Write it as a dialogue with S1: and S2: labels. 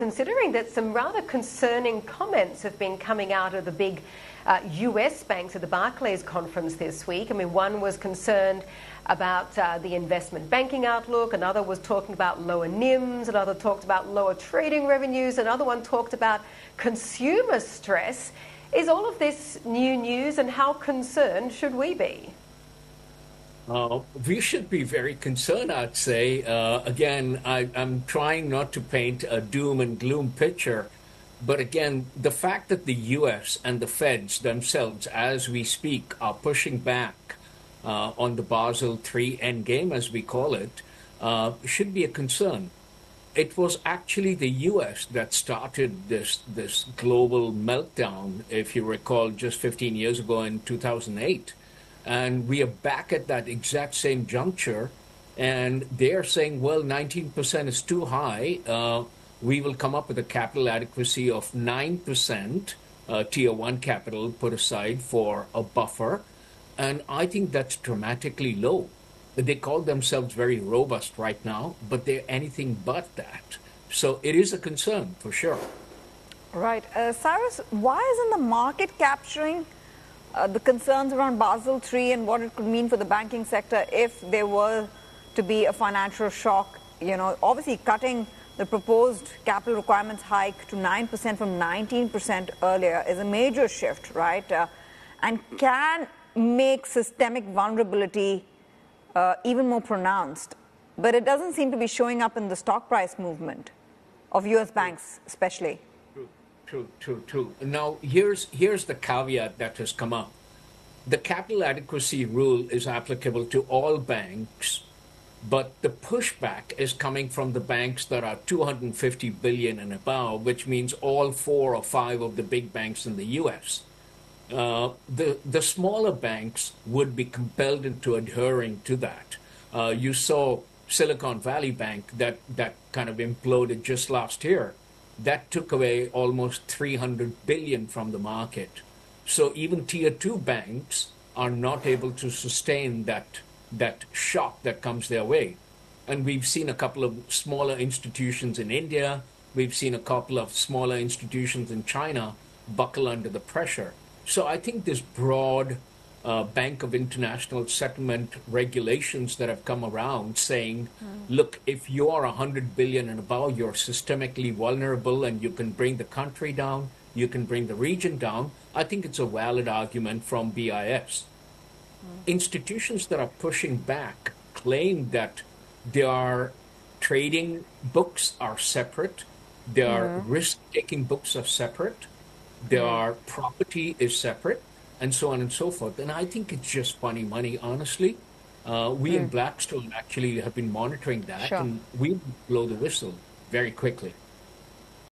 S1: considering that some rather concerning comments have been coming out of the big uh, US banks at the Barclays conference this week. I mean, one was concerned about uh, the investment banking outlook, another was talking about lower NIMs, another talked about lower trading revenues, another one talked about consumer stress. Is all of this new news, and how concerned should we be?
S2: Uh, we should be very concerned, I'd say. Uh, again, I, am trying not to paint a doom and gloom picture. But again, the fact that the US and the feds themselves, as we speak, are pushing back uh, on the Basel III endgame, as we call it, uh, should be a concern. It was actually the US that started this, this global meltdown, if you recall, just 15 years ago in 2008 and we are back at that exact same juncture. And they're saying, well, 19% is too high. Uh, we will come up with a capital adequacy of 9%, uh, tier one capital put aside for a buffer. And I think that's dramatically low. They call themselves very robust right now, but they're anything but that. So it is a concern for sure.
S3: Right. Uh, Cyrus, why isn't the market capturing uh, the concerns around Basel III and what it could mean for the banking sector if there were to be a financial shock. You know, obviously cutting the proposed capital requirements hike to 9% from 19% earlier is a major shift, right? Uh, and can make systemic vulnerability uh, even more pronounced. But it doesn't seem to be showing up in the stock price movement of US banks, especially
S2: true, true, true. Now, here's here's the caveat that has come up. The capital adequacy rule is applicable to all banks, but the pushback is coming from the banks that are 250 billion and above, which means all four or five of the big banks in the U.S. Uh, the the smaller banks would be compelled into adhering to that. Uh, you saw Silicon Valley Bank that that kind of imploded just last year that took away almost 300 billion from the market. So even tier 2 banks are not able to sustain that that shock that comes their way. And we've seen a couple of smaller institutions in India, we've seen a couple of smaller institutions in China buckle under the pressure. So I think this broad uh, Bank of International Settlement regulations that have come around saying, mm. look, if you are 100 billion and above, you're systemically vulnerable and you can bring the country down, you can bring the region down. I think it's a valid argument from BIS. Mm. Institutions that are pushing back claim that their trading books are separate, their mm. risk taking books are separate, their property is separate and so on and so forth. And I think it's just funny money, honestly. Uh, we mm. in Blackstone actually have been monitoring that, sure. and we blow the whistle very quickly.